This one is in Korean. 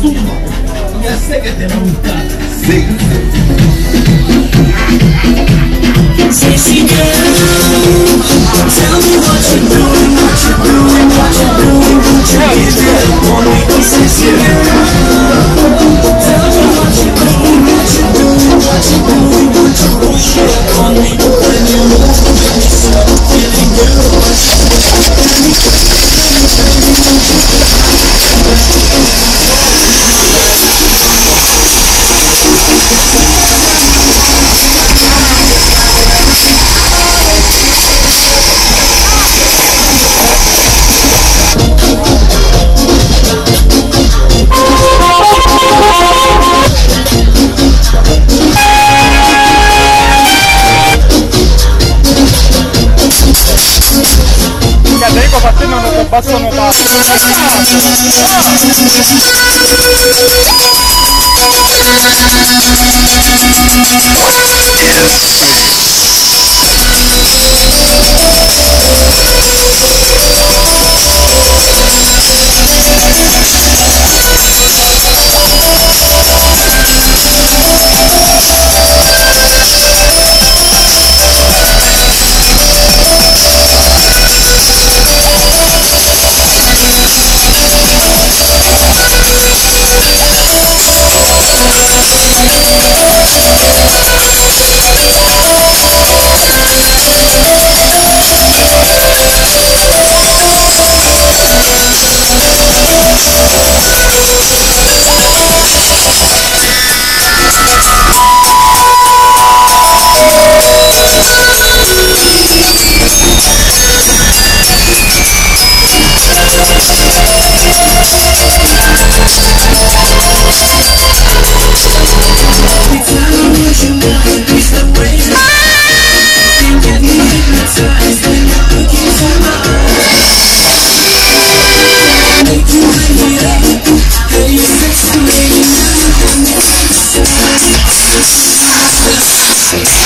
tumba y sé que te 박스에다 설치가 나왔어요. Sessions.